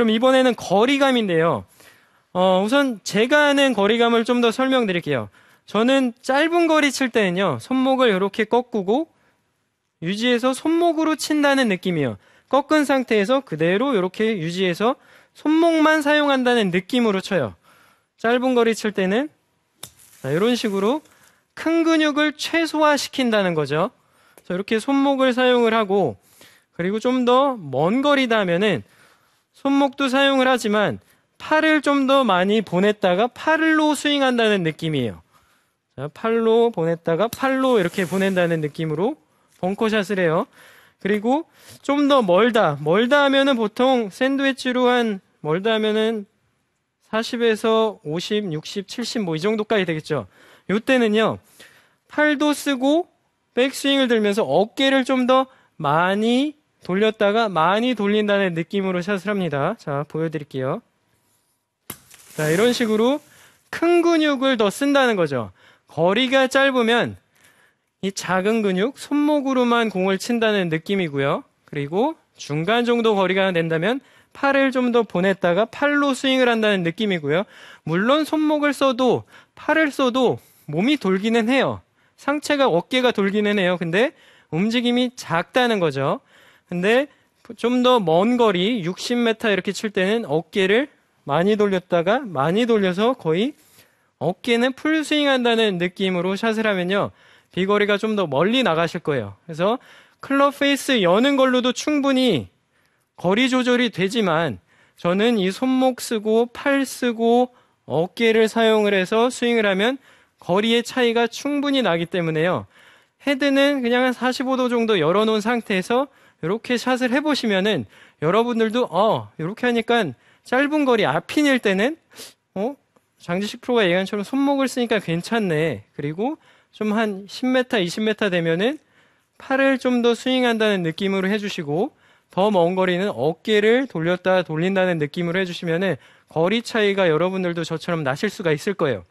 그럼 이번에는 거리감인데요. 어, 우선 제가 아는 거리감을 좀 더 설명드릴게요. 저는 짧은 거리 칠 때는요, 손목을 이렇게 꺾고 유지해서 손목으로 친다는 느낌이에요. 꺾은 상태에서 그대로 이렇게 유지해서 손목만 사용한다는 느낌으로 쳐요. 짧은 거리 칠 때는 자, 이런 식으로 큰 근육을 최소화시킨다는 거죠. 자, 이렇게 손목을 사용을 하고 그리고 좀 더 먼 거리다 하면은 손목도 사용을 하지만 팔을 좀 더 많이 보냈다가 팔로 스윙한다는 느낌이에요. 자, 팔로 보냈다가 팔로 이렇게 보낸다는 느낌으로 벙커샷을 해요. 그리고 좀 더 멀다. 멀다 하면은 보통 샌드위치로 한 멀다 하면은 40에서 50, 60, 70 뭐 이 정도까지 되겠죠. 요때는요. 팔도 쓰고 백스윙을 들면서 어깨를 좀 더 많이 돌렸다가 많이 돌린다는 느낌으로 샷을 합니다. 자, 보여드릴게요. 자, 이런 식으로 큰 근육을 더 쓴다는 거죠. 거리가 짧으면 이 작은 근육, 손목으로만 공을 친다는 느낌이고요. 그리고 중간 정도 거리가 된다면 팔을 좀 더 보냈다가 팔로 스윙을 한다는 느낌이고요. 물론 손목을 써도 팔을 써도 몸이 돌기는 해요. 상체가 어깨가 돌기는 해요. 근데 움직임이 작다는 거죠. 근데 좀 더 먼 거리 60m 이렇게 칠 때는 어깨를 많이 돌렸다가 많이 돌려서 거의 어깨는 풀 스윙 한다는 느낌으로 샷을 하면요. 비거리가 좀 더 멀리 나가실 거예요. 그래서 클럽 페이스 여는 걸로도 충분히 거리 조절이 되지만 저는 이 손목 쓰고 팔 쓰고 어깨를 사용을 해서 스윙을 하면 거리의 차이가 충분히 나기 때문에요. 헤드는 그냥 한 45도 정도 열어놓은 상태에서 이렇게 샷을 해보시면은 여러분들도 어 이렇게 하니까 짧은 거리 앞핀일 때는 어 장지식 프로가 얘기한 처럼 손목을 쓰니까 괜찮네. 그리고 좀 한 10m, 20m 되면은 팔을 좀 더 스윙한다는 느낌으로 해주시고 더 먼 거리는 어깨를 돌렸다 돌린다는 느낌으로 해주시면은 거리 차이가 여러분들도 저처럼 나실 수가 있을 거예요.